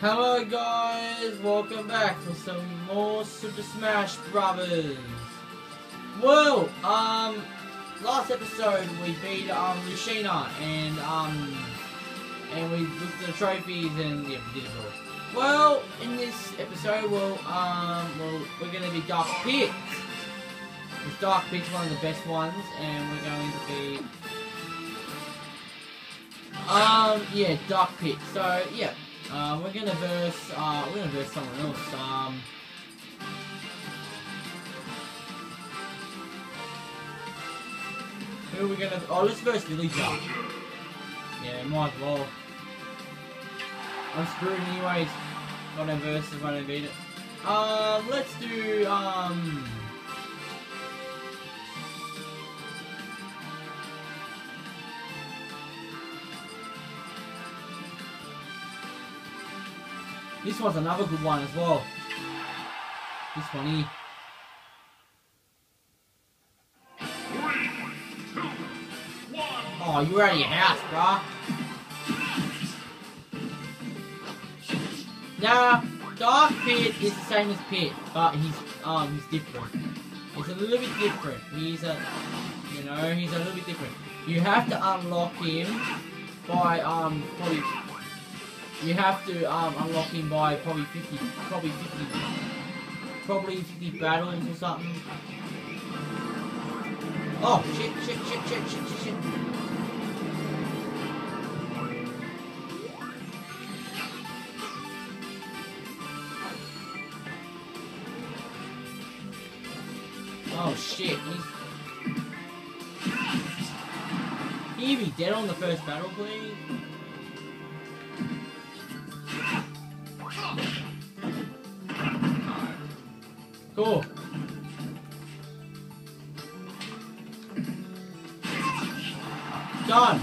Hello guys, welcome back for some more Super Smash Brothers. Well, um, last episode we beat um Lucina and um and we looked at the trophies and yeah, we did it all. Well, in this episode, well, um, well, we're gonna be Dark Pit. This Dark Pit's one of the best ones, and we're going to be um, yeah, Dark Pit. So, yeah, uh, we're gonna verse, uh, we're gonna verse someone else. Um, who are we gonna, oh, let's verse Villager. Yeah, might as well. I'm screwed anyways. Gotta verse if I don't beat it. Um, let's do, um... This one's another good one as well. This one here. Oh, you're out of your house, bruh. Nah, Dark Pit is the same as Pit, but he's um he's different. It's a little bit different. He's a you know, he's a little bit different. You have to unlock him by um probably you have to um, unlock him by probably 50, probably 50, probably 50 battles or something. Oh, shit, shit, shit, shit, shit, shit, shit. Oh shit, he's... You be dead on the first battle, please? Cool. Done.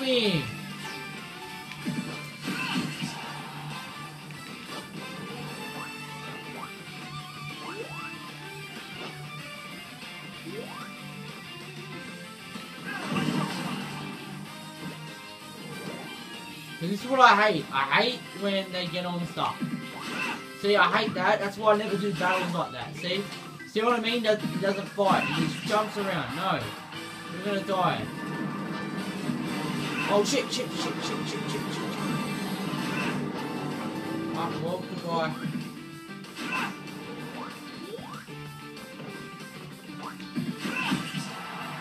Me. I hate. I hate when they get on stuff. See, I hate that. That's why I never do battles like that. See? See what I mean? Does- He doesn't fight. He just jumps around. No. We're gonna die. Oh shit, shit, shit, shit, shit, shit, shit. Ah, well, goodbye.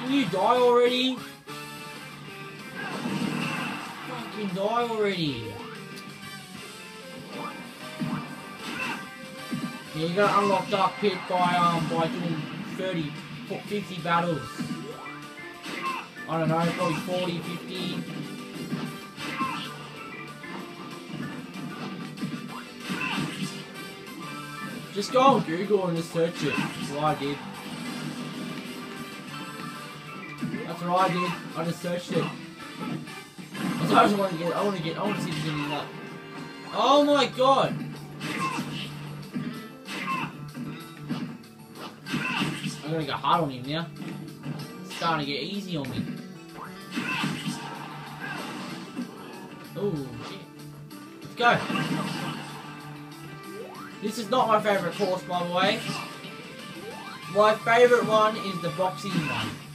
Can you die already? Fucking die already. Yeah, you gotta unlock Dark Pit by um by doing 30, 50 battles. I don't know, probably 40, 50. Just go on Google and just search it. That's what I did. That's what I did. I just searched it. I want to get. I want to get. I want to see if any luck. Oh my god! I'm gonna get hard on him now. It's starting to get easy on me. Oh shit! Let's go. This is not my favourite course, by the way. My favourite one is the boxing one.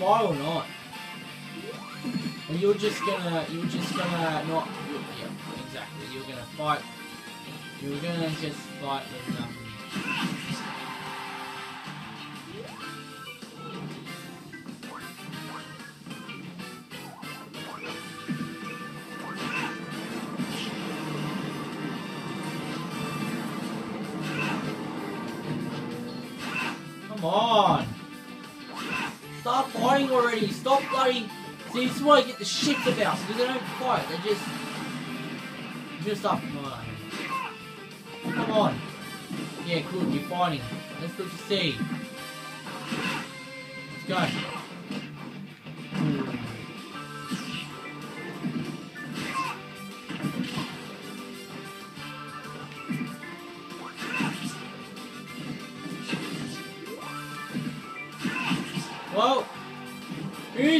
Fight or not? You're just gonna, you're just gonna not, yeah, exactly, you're gonna fight, you're gonna just fight with nothing. Come on! Stop fighting already! Stop bloody... See, this is what I get the shit about, because they don't fight, they just... Just up. Come on. Yeah, cool. you're fighting. Let's look to see. Let's go.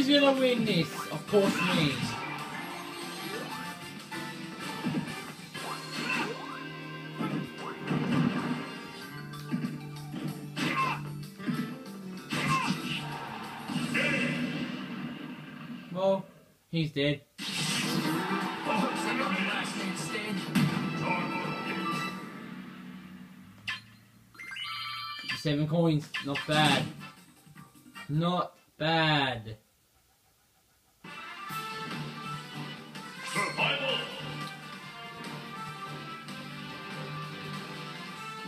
Who's gonna win this? Of course me. Well, he's dead. Seven coins, not bad. Not bad.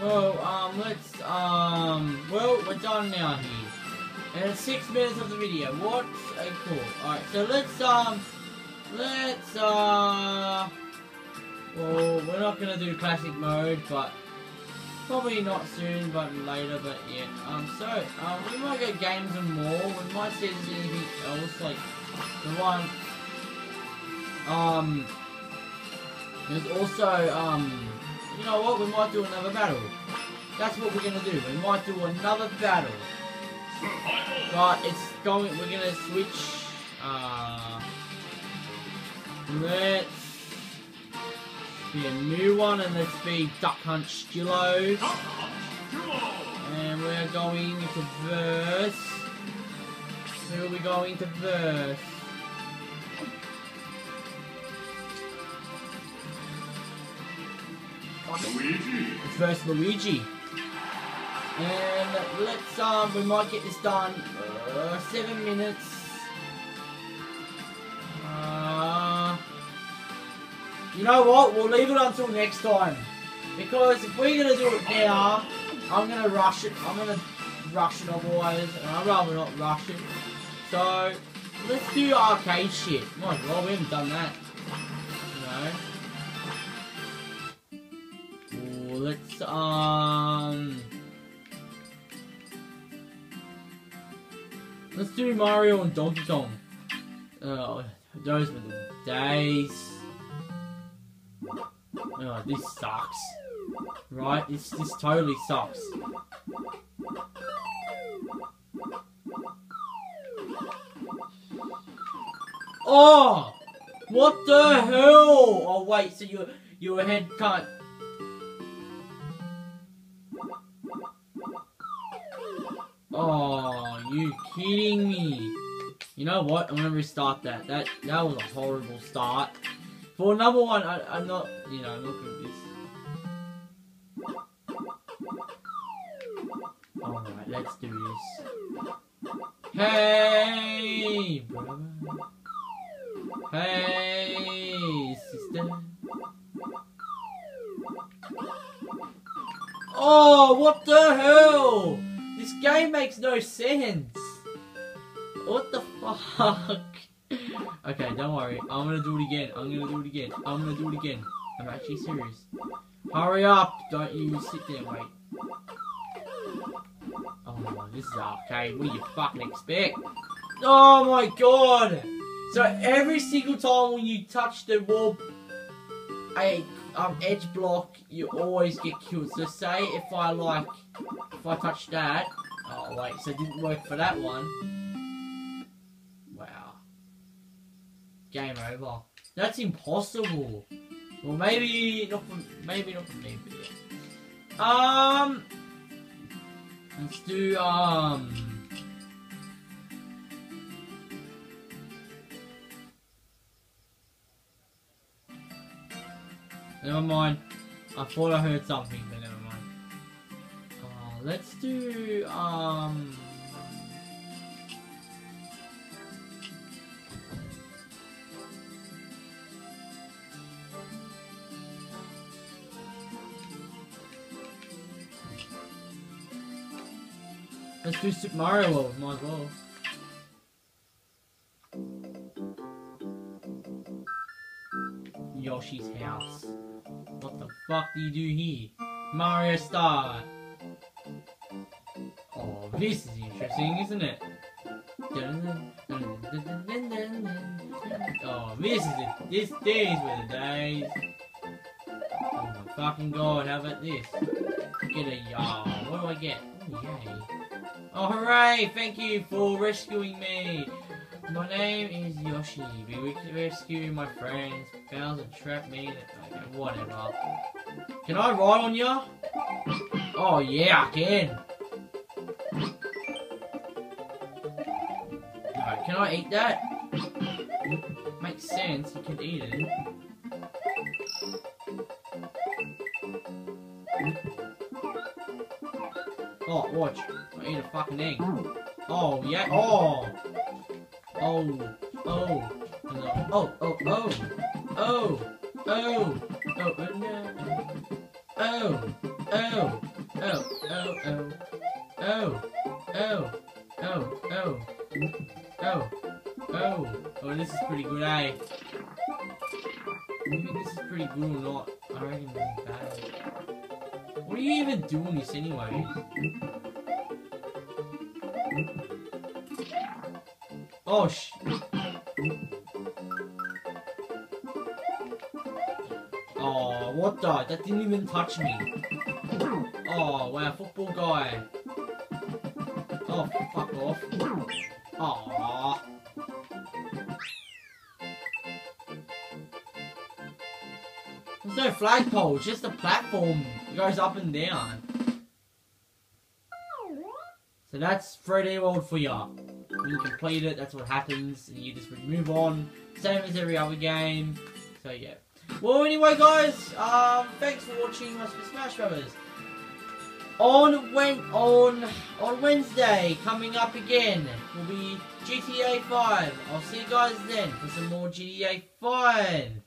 Well, um, let's, um, well, we're done now here. And it's six minutes of the video. What a cool. Alright, so let's, um, let's, uh, well, we're not gonna do classic mode, but probably not soon, but later, but yeah. Um, so, um, we might get games and more. We might see if anything else, like the one, um, there's also, um, you know what, we might do another battle. That's what we're gonna do. We might do another battle. But it's going, we're gonna switch, uh, let's be a new one and let's be Duck Hunt Stillo. And we're going to verse. Who are we going to verse? Luigi. First Luigi. And let's um, we might get this done. Uh, seven minutes. Uh, you know what? We'll leave it until next time. Because if we're gonna do it now, I'm gonna rush it. I'm gonna rush it otherwise, and I'd rather not rush it. So let's do arcade shit. My god, we haven't done that. You um. Let's do Mario and Donkey Kong. Oh, those were the days. Oh, this sucks. Right? This this totally sucks. Oh! What the hell? Oh wait, so your your head can't. Oh, you kidding me? You know what? I'm gonna restart that. That that was a horrible start. For number one, I, I'm not. You know, I'm gonna this. Alright, let's do this. Hey, brother. Hey, sister. Oh, what the hell? This game makes no sense. What the fuck? okay, don't worry. I'm gonna do it again. I'm gonna do it again. I'm gonna do it again. I'm actually serious. Hurry up! Don't you sit there wait. Oh, this is arcade. What do you fucking expect? Oh my god! So every single time when you touch the wall, a um edge block, you always get killed. So say if I like, if I touch that. Oh wait, so it didn't work for that one. Wow. Game over. That's impossible. Well, maybe not for maybe not for me, but yeah. Um, let's do um. Never mind. I thought I heard something, let's do um. Let's do Super Mario World, might as well. Yoshi's house. What the fuck do you do here? Mario Star. Oh, this is interesting, isn't it? Oh, this is it. This days were the days. Oh my fucking god, how about this? Get a yard. What do I get? Oh, yay. Oh, hooray! Thank you for rescuing me. My name is Yoshi. Be rescue my friends. Bowser trapped me. Okay, whatever. Can I ride on you? Oh yeah, I can. Can I eat that? Makes sense, you can eat it. Oh, watch. I eat a fucking egg. Oh, yeah. Oh! Oh. Oh. Oh, oh, oh. Oh. Oh. Oh, oh, no. Oh. Oh. Oh, oh, oh. Oh. Oh. Oh. Oh oh, oh, this is pretty good, eh? Maybe this is pretty good or not. I reckon this is bad. What are you even doing this anyway? Oh, sh... Oh, what the? That didn't even touch me. Oh, wow, football guy. Oh, fuck off. Aww. No flagpole, it's just a platform. It goes up and down. So that's 3D World for ya. When you complete it, that's what happens, and you just move on. Same as every other game. So yeah. Well, anyway, guys, um, thanks for watching my for Smash Brothers. On when on on Wednesday, coming up again, will be GTA 5. I'll see you guys then for some more GTA 5.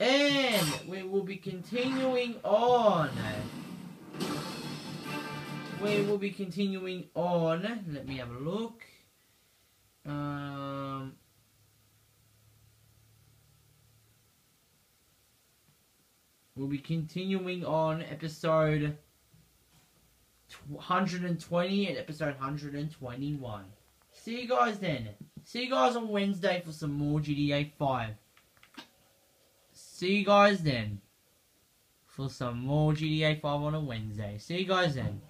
And we will be continuing on. We will be continuing on. Let me have a look. Um, we'll be continuing on episode 120 and episode 121. See you guys then. See you guys on Wednesday for some more GTA 5. See you guys then for some more GTA 5 on a Wednesday. See you guys then.